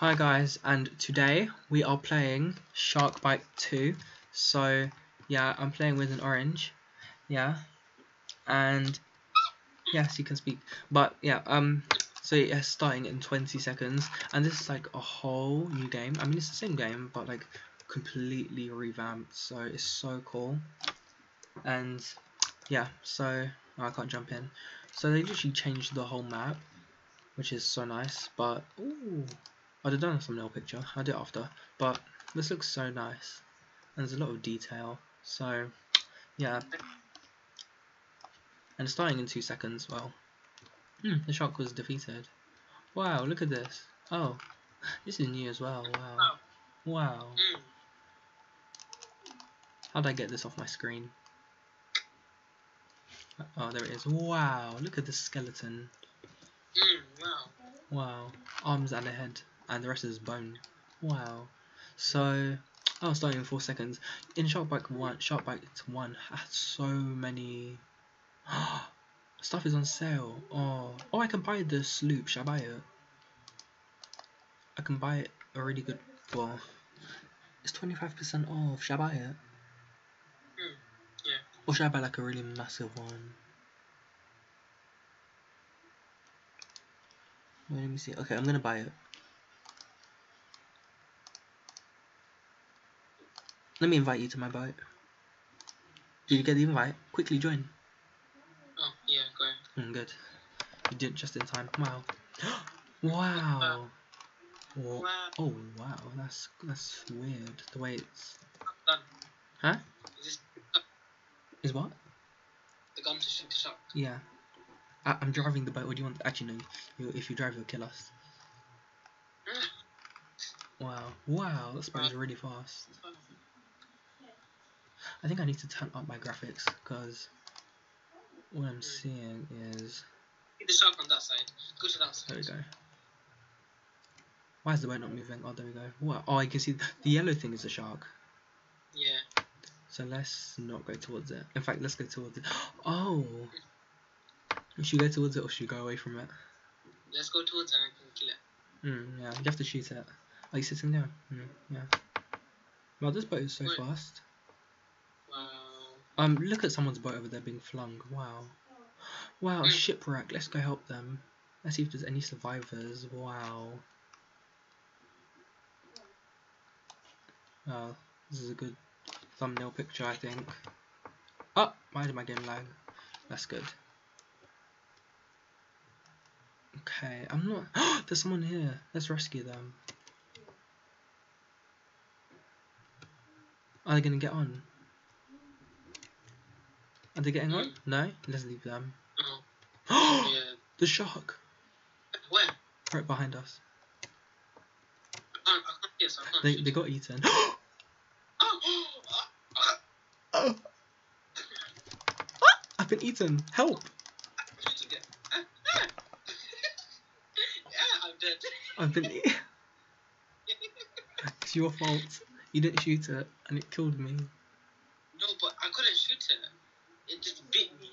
Hi guys, and today we are playing Shark Bite 2. So, yeah, I'm playing with an orange. Yeah. And, yes, you can speak. But, yeah, um, so yeah, starting in 20 seconds. And this is like a whole new game. I mean, it's the same game, but like completely revamped. So, it's so cool. And, yeah, so, oh, I can't jump in. So, they literally changed the whole map, which is so nice. But, ooh. I'd have done a thumbnail picture, I did after, but this looks so nice. And there's a lot of detail, so yeah. And starting in two seconds, well, hmm, the shark was defeated. Wow, look at this. Oh, this is new as well, wow. Wow. How'd I get this off my screen? Oh, there it is. Wow, look at the skeleton. wow. Wow, arms and a head and the rest is bone. Wow. So I was starting in four seconds. In Shark Bite one Shark Bite one had so many stuff is on sale. Oh oh I can buy the sloop, should I buy it? I can buy it a really good well it's twenty five percent off, should I buy it? Mm, yeah. Or should I buy like a really massive one? Wait, let me see. Okay, I'm gonna buy it. Let me invite you to my boat. Did you get the invite? Quickly join. Oh, yeah, go ahead. Mm, good. You did just in time. Wow. wow. Wow. Oh wow, that's that's weird. The way it's Done. huh? Is this Is what? the gun to shoot the? Yeah. I, I'm driving the boat. What do you want? Actually, no. You, if you drive, you'll kill us. Wow. Wow, that boat is really fast. I think I need to turn up my graphics because what I'm seeing is the shark on that side. Go to that side. there we go. Why is the boat not moving? Oh, there we go. What? Oh, I can see the yellow thing is a shark. Yeah. So let's not go towards it. In fact, let's go towards it. Oh, should we go towards it or should we go away from it? Let's go towards it and I can kill it. Hmm. Yeah, you have to shoot it. Are you sitting there? Hmm. Yeah. Wow, this boat is so Wait. fast. Um, look at someone's boat over there being flung. Wow. Wow, Mm. shipwreck. Let's go help them. Let's see if there's any survivors. Wow. Wow, this is a good thumbnail picture, I think. Oh, why did my game lag? That's good. Okay, I'm not. there's someone here. Let's rescue them. Are they gonna get on? Are they getting on? No? Let's leave them. Oh, yeah. the shark! Where? Right behind us. Oh, I can't, I can't yes, they, they got eaten. Oh! oh. I've been eaten! Help! I'm shooting it. Yeah, I'm dead. I've been eaten. It's your fault. You didn't shoot it and it killed me. no, but I couldn't shoot it. It just bit me.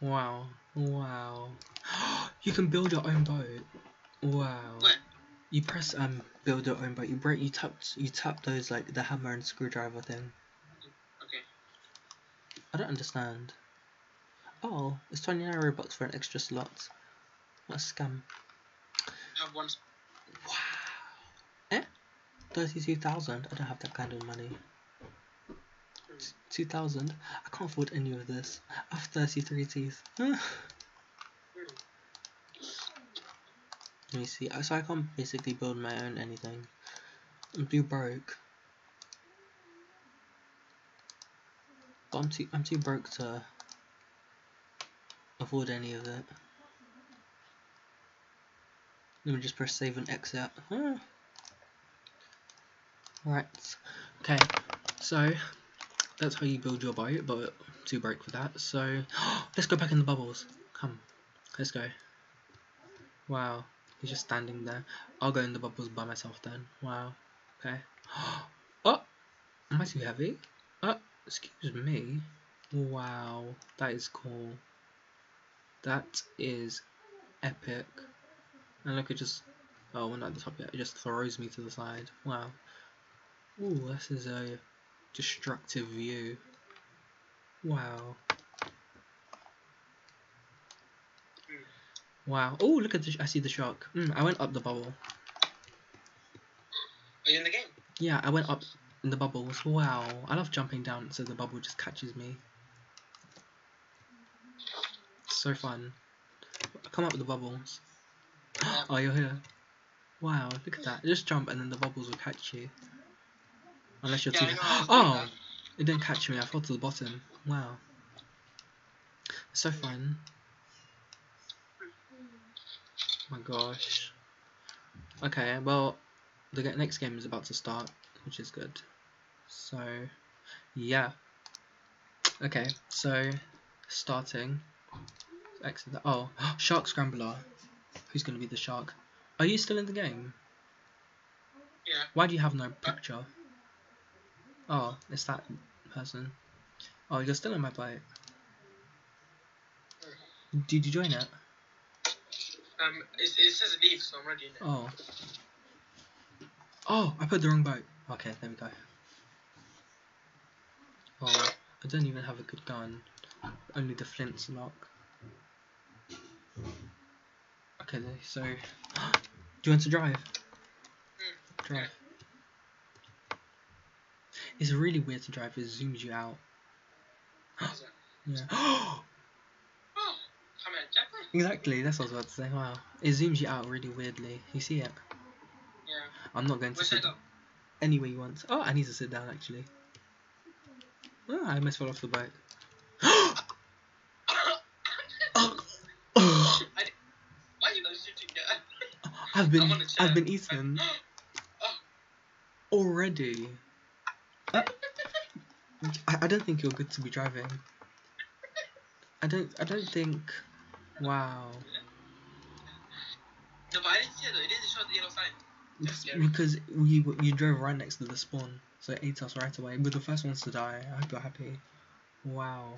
Wow. Wow. you can build your own boat. Wow. Where? You press um build your own boat. You break you tap you tap those like the hammer and screwdriver thing. Okay. I don't understand. Oh, it's 29 Robux for an extra slot. What a scam. I have one. Wow. Eh? 32,000? I don't have that kind of money. 2,000? I can't afford any of this. I have 33 teeth. Let me see. So I can't basically build my own anything. I'm too broke. But I'm too I'm too broke to afford any of it. Let me just press save and exit. Ah. Right. Okay. So that's how you build your boat, but too broke for that. So let's go back in the bubbles. Come. Let's go. Wow. He's just standing there. I'll go in the bubbles by myself then. Wow. Okay. Oh! Am I too heavy? Oh, excuse me. Wow. That is cool. That is epic. And look, it just Oh, we're not at the top yet. It just throws me to the side. Wow. Ooh, this is a destructive view. Wow. Wow. Oh, look at the. I see the shark. Mm, I went up the bubble. Are you in the game? Yeah, I went up in the bubbles. Wow. I love jumping down so the bubble just catches me. So fun. Come up with the bubbles. Oh, you're here. Wow, look at that. Just jump and then the bubbles will catch you. Unless you're Yeah, too. I know, I was doing Oh! It didn't catch me. I fell to the bottom. Wow. So fun. Oh my gosh. Okay, well, the next game is about to start, which is good. So, yeah. Okay, so starting. Exit. the- Oh, Shark Scrambler. Who's gonna be the shark? Are you still in the game? Yeah. Why do you have no picture? Oh, it's that person. Oh, you're still in my boat. Did you join it? Um, it, it says leave, so I'm already in it. Oh. Oh, I put the wrong boat. Okay, there we go. Oh, I don't even have a good gun. Only the flint's lock. Okay, so. Do you want to drive? Drive. It's really weird to drive, it zooms you out. What is that? Yeah. Oh, come on, Jack. exactly, that's what I was about to say. Wow. It zooms you out really weirdly. You see it? Yeah. I'm not going to Which sit up? you want. Oh, I need to sit down actually. Oh, I almost fell off the bike. Oh, Why are you not shooting that? I've been I'm on a chair. I've been eaten oh. already. Uh, I, I don't think you're good to be driving. I don't I don't think. Wow. No, but I didn't see it though. It didn't show the yellow sign. It's because you you drove right next to the spawn, so it ate us right away. We're the first ones to die. I hope you're happy. Wow.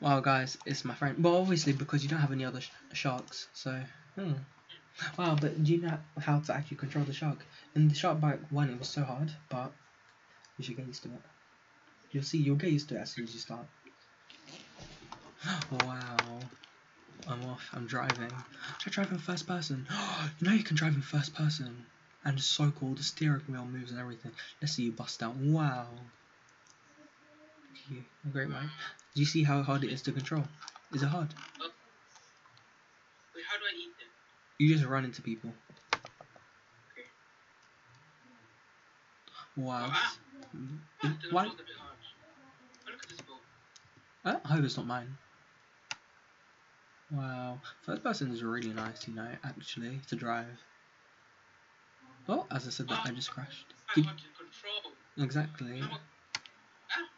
Wow, guys, it's my friend. Well, obviously because you don't have any other sh- sharks, so. Hmm. Wow, but do you know how to actually control the shark? In the Shark Bite one, it was so hard, but you should get used to it. You'll see, you'll get used to it as soon as you start. Wow. I'm off. I'm driving. Try driving first person. you know you can drive in first person. And so cool. The steering wheel moves and everything. Let's see you bust out. Wow. You, great, mate. Do you see how hard it is to control? Is it hard? Wait, how do I eat them? You just run into people. Wow. Ah. this- Why? controls a bit hard. Look at this. Uh, I hope it's not mine. Wow. First person is really nice, you know, actually, to drive. Oh, as I said that, I just crashed. Quite Did- hard to control. exactly. How about- Ah.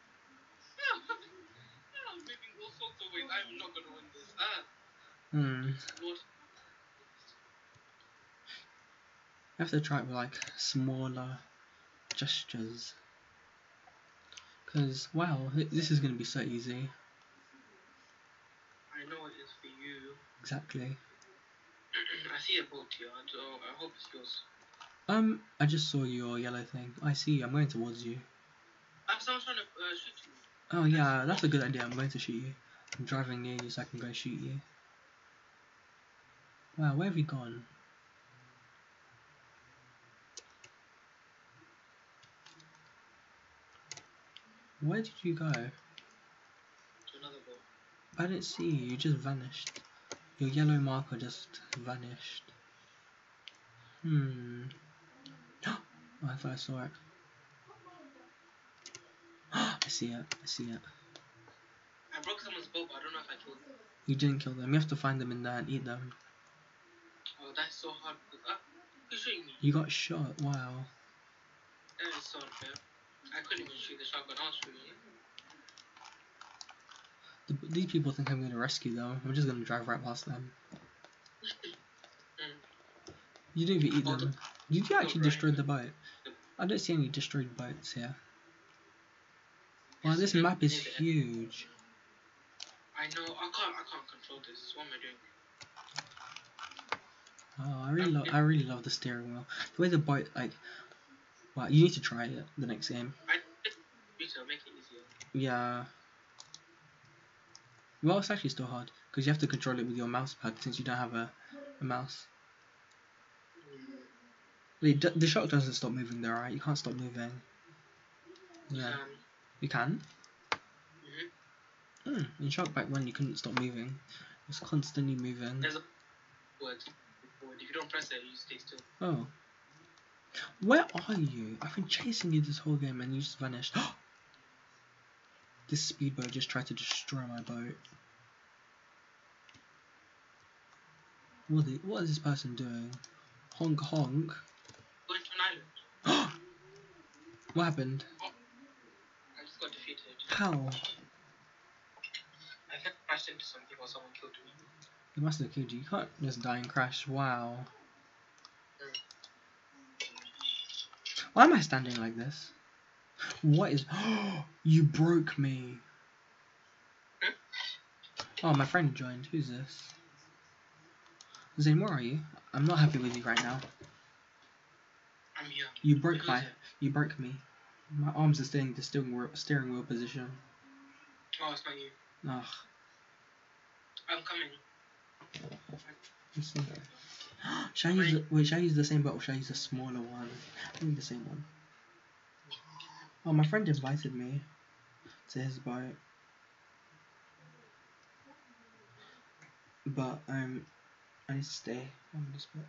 Ah. Ah, I'm moving all sorts of ways. I'm not gonna win this. Ah, Hmm. You have to try it with like smaller gestures. Because, wow, th- this is going to be so easy. I know it is for you. Exactly. I see a boat here, so I hope it's yours. Um, I just saw your yellow thing. I see you. I'm going towards you. Someone's trying to uh, shoot you. Oh yeah, that's a good idea. I'm going to shoot you. I'm driving near you so I can go shoot you. Wow, where have you gone? Where did you go? To another boat. I didn't see you. You just vanished. Your yellow marker just vanished. Hmm. Oh, I thought I saw it. I see it. I see it. I broke someone's boat, but I don't know if I killed them. You didn't kill them. You have to find them in there and eat them. Oh, that's so hard. Because, ah, who's shooting me? You got shot. Wow. That is so unfair. I couldn't even shoot the shotgun. I was shooting these people think I'm going to rescue them. I'm just going to drive right past them. You didn't even eat Oh, them. Did you actually right. destroy the boat? I don't see any destroyed boats here. Wow, this map is huge. I know. I can't. I can't control this. What am I doing? Oh, I really love. I really love the steering wheel. The way the boat like. Wow, you need to try it the next game. I did make it easier. Yeah. Well, it's actually still hard because you have to control it with your mouse pad since you don't have a, a mouse. The shark doesn't stop moving though, right? You can't stop moving. Yeah, Um, you can. mhm. Hmm. In Shark back when you couldn't stop moving. It was constantly moving. There's a word. If you don't press it, you stay still. Oh. Where are you? I've been chasing you this whole game and you just vanished. this speedboat just tried to destroy my boat. What, the, what is this person doing? Honk honk. Go into an island. what happened? I just got defeated. How? I think I crashed into something or someone killed me. They must have killed you. You can't just die and crash. Wow. Why am I standing like this? What is... Oh, you broke me. Oh, my friend joined. Who's this? Zane, where are you? I'm not happy with you right now. I'm here. You broke my... You broke me. My arms are staying the steering wheel, steering wheel position. Oh, it's not you. Ugh. I'm coming. Should I use the, wait, should I use the same boat should I use a smaller one? I need the same one. Oh, my friend invited me to his boat. But um I need to stay on this boat.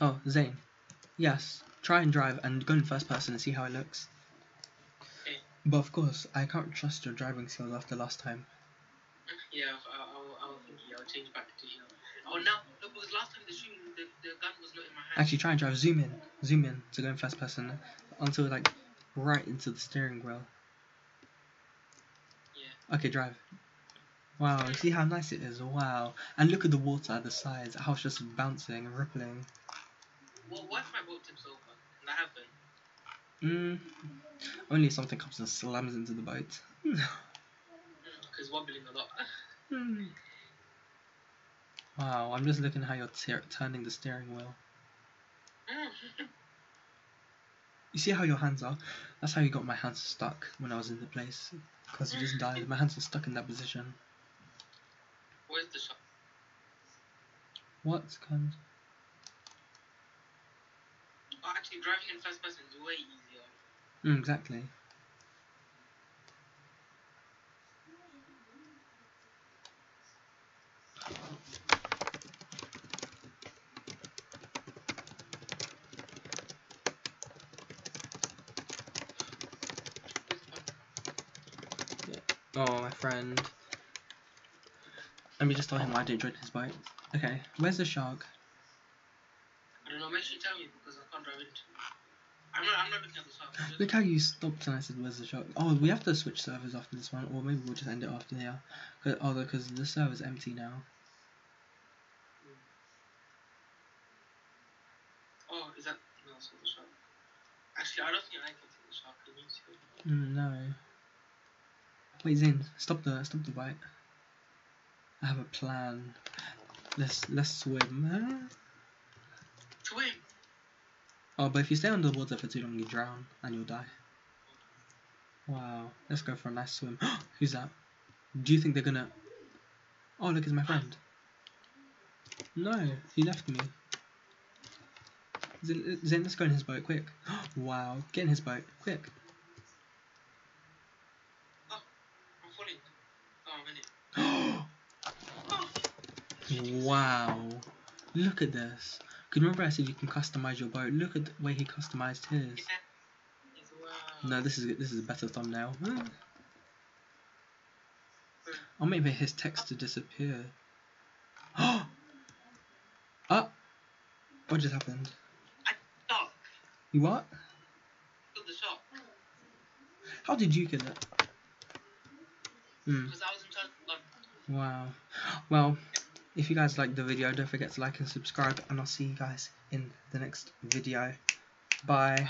Oh, Zane. Yes. Try and drive and go in first person and see how it looks. But of course, I can't trust your driving skills after last time. Yeah, I, I, I, I was thinking I'll change back to here. Oh, no, no, because last time the shooting, the, the gun was not in my hand. Actually, try and drive. Zoom in. Zoom in to go in first person until like right into the steering wheel. Yeah. Okay, drive. Wow, you see how nice it is? Wow. And look at the water at the sides, how it's just bouncing and rippling. Well, what if my boat tips over? Can that happen? Mm. Only if something comes and slams into the boat. Because wobbling a lot. Hmm. wow, I'm just looking how you're turning the steering wheel. You see how your hands are? That's how you got my hands stuck when I was in the place. Because you just died. My hands were stuck in that position. Where's the shop? What kind? Oh, actually, driving in first person is way easier. Mm, exactly. Oh, my friend. Let me just tell him why I didn't join his boat. Okay, where's the shark? I don't know, make sure you tell me because I can't drive into it. I'm not, looking at the shop. Look how you stopped and I said, "Where's the shark?" Oh, we have to switch servers after this one, or maybe we'll just end it after here. 'Cause- Oh, because the server's empty now. Oh, is that. No, it's not the shop. Actually, I don't think I can see the shop. Can you see it? Mm, no. Wait, Zin, stop the stop the bite. I have a plan. Let's let's swim. Huh? Swim! Oh, but if you stay underwater for too long, you drown and you'll die. Wow. Let's go for a nice swim. Who's that? Do you think they're gonna? Oh, look, it's my friend. No, he left me. Zin, let's go in his boat, quick. Wow, get in his boat, quick. I'm falling. I'm in it. Wow. Look at this. You remember I said you can customize your boat? Look at the way he customized his. No, this is this is a better thumbnail. I'll make his text to disappear. Oh! Ah! What just happened? Stop! You what? The. How did you get it? Hmm. Because I was in charge of the gun. Wow. Well, if you guys liked the video, don't forget to like and subscribe, and I'll see you guys in the next video. Bye.